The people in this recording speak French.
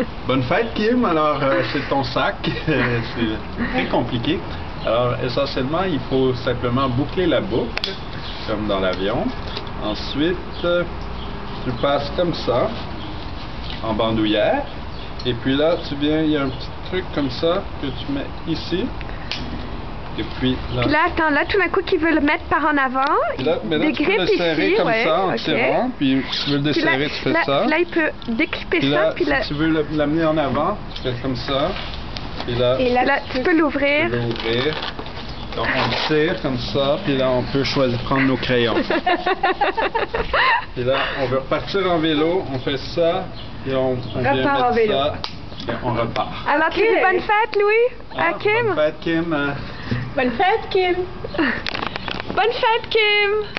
Bonne fête, Kim. Alors, euh, c'est ton sac. c'est très compliqué. Alors, essentiellement, il faut simplement boucler la boucle, comme dans l'avion. Ensuite, tu passes comme ça, en bandoulière. Et puis là, tu viens, il y a un petit truc comme ça que tu mets ici. Et puis là, là, attends, là, tout d'un coup, qui veut le mettre par en avant, là, mais là, tu peux le serrer ici, comme ouais, ça en ok. tirant. Puis si tu veux le desserrer, tu fais là, ça. là, il peut déclipper Puis ça, là, puis là, si tu veux l'amener en avant, tu fais comme ça. Puis là, et là, là, tu peux tu l'ouvrir. peux l'ouvrir. Donc on tire comme ça, puis là on peut choisir prendre nos crayons. puis là, on veut repartir en vélo, on fait ça, et on, on vient Repart en vélo. ça, et on repart. Alors, tu dis bonne fête, Louis, à Ah, Kim? Bonne fête, Kim. Bonne fête, Kim! Bonne fête, Kim.